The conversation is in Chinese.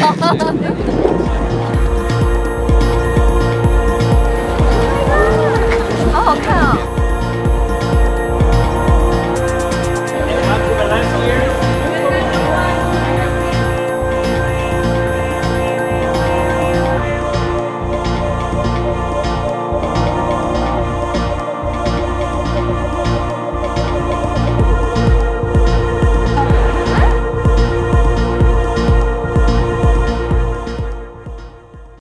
哈哈哈哈哈